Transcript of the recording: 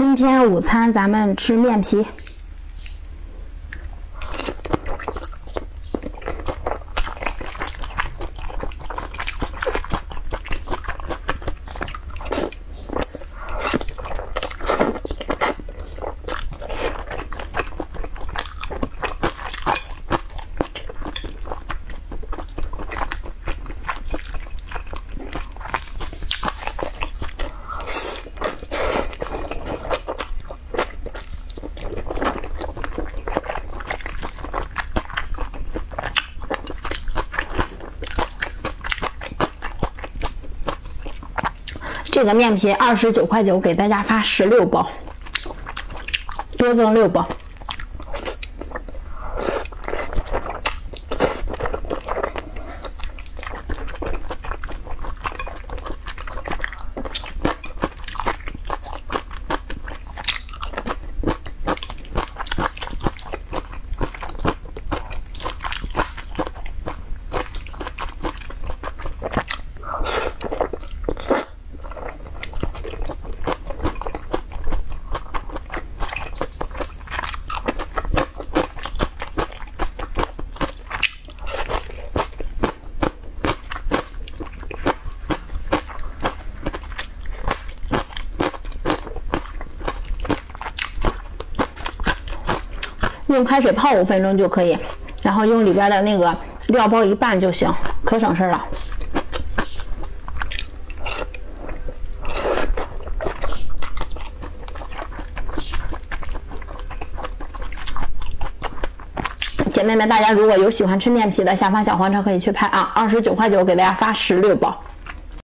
今天午餐咱们吃面皮。这个面皮二十九块九，给大家发十六包，多赠六包。用开水泡五分钟就可以，然后用里边的那个料包一拌就行，可省事了。姐妹们，大家如果有喜欢吃面皮的，下方小黄车可以去拍啊，二十九块九给大家发十六包。